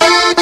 Thank you.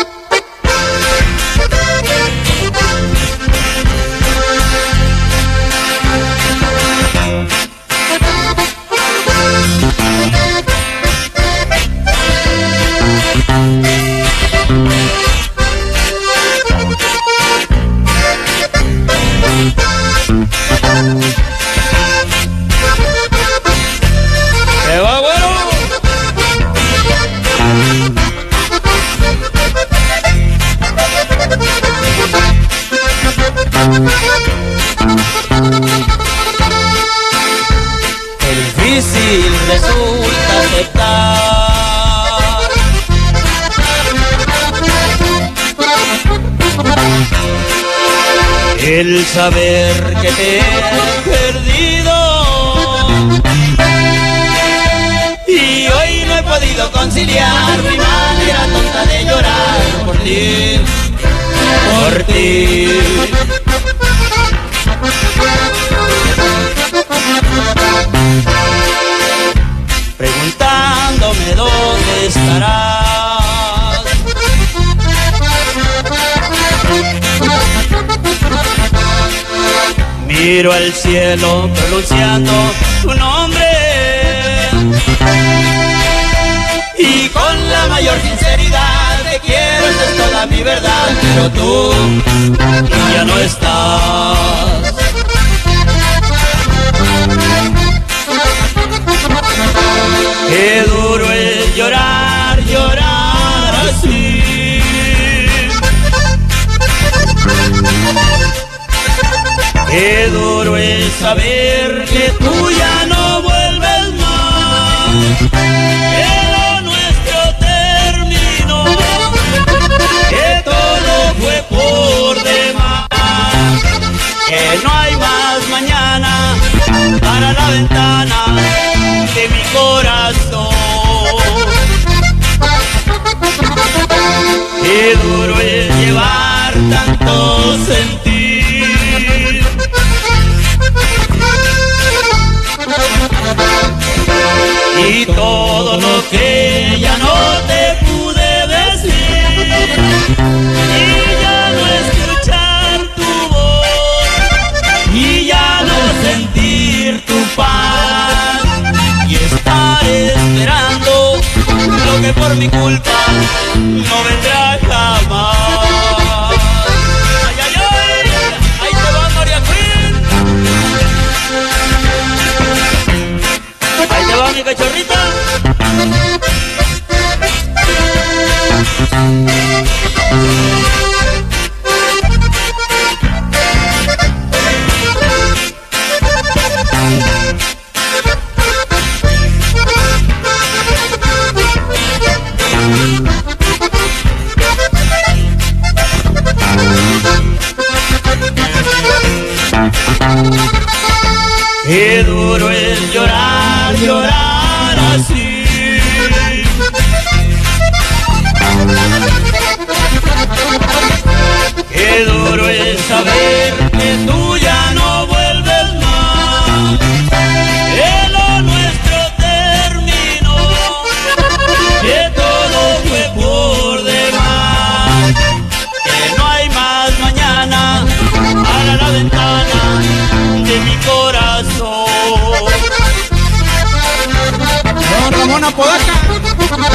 el saber que te he perdido. Y hoy no he podido conciliar mi manera tonta de Miro al cielo pronunciando tu nombre y con la mayor sinceridad te quiero, esa es toda mi verdad, pero tú ya no estás. saber que tú ya no no vendrá jamás. Ay, ay, ay, ahí te va María Queen. Ahí te va mi cachorrita.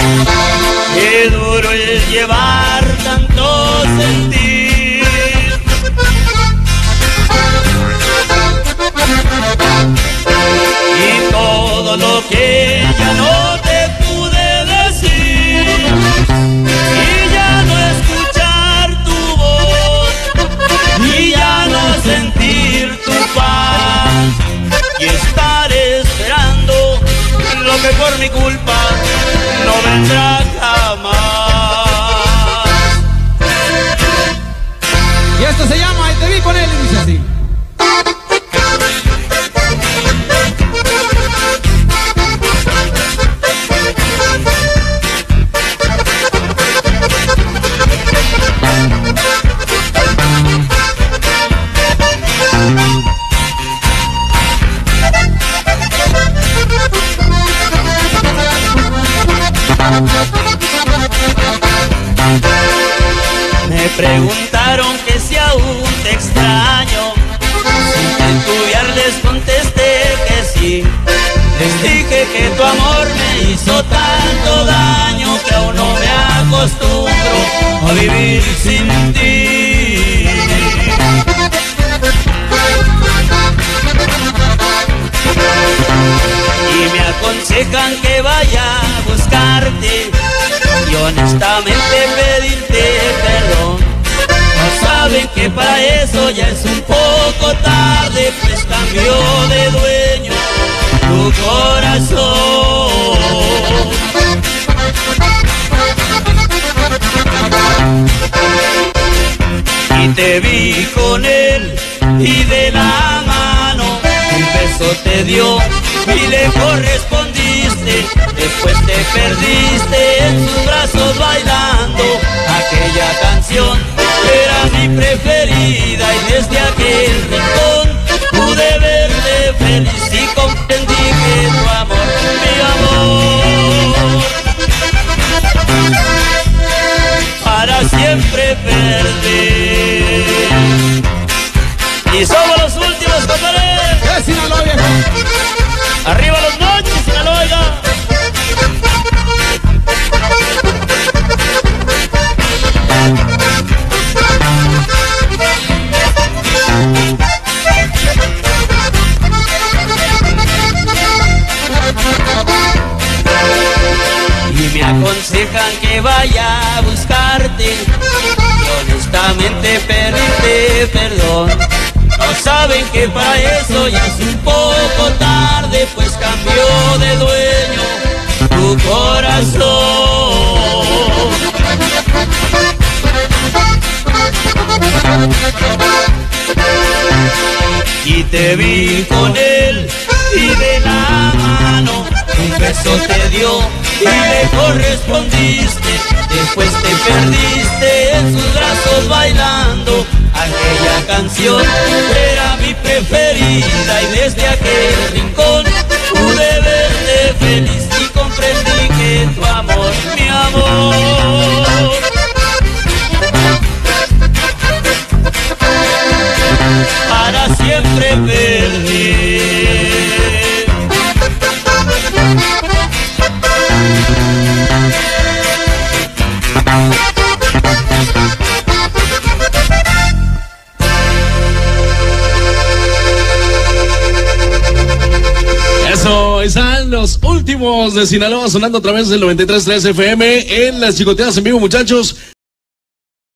Thank you. Me preguntaron que si aún te extraño, sin estudiar les contesté que sí. Les dije que tu amor me hizo tanto daño que aún no me acostumbro a vivir sin te vi con él y de la mano un beso te dio y le correspondiste. Después te perdiste en sus brazos bailando aquella canción era mi preferida siempre perder. Y somos los últimos, compadre. ¡Eh, Sinaloa, viejo! Arriba los noches, Sinaloa. Pedirte perdón. No saben que para eso ya es un poco tarde, pues cambió de dueño tu corazón. Y te vi con él y de la mano un beso te dio y le correspondiste. Después te perdiste en sus brazos bailando canción. Era mi preferida y desde aquel rincón pude verte feliz y comprendí que tu amor, mi amor. Los últimos de Sinaloa sonando a través del 93.3 FM en las chicoteadas en vivo, muchachos.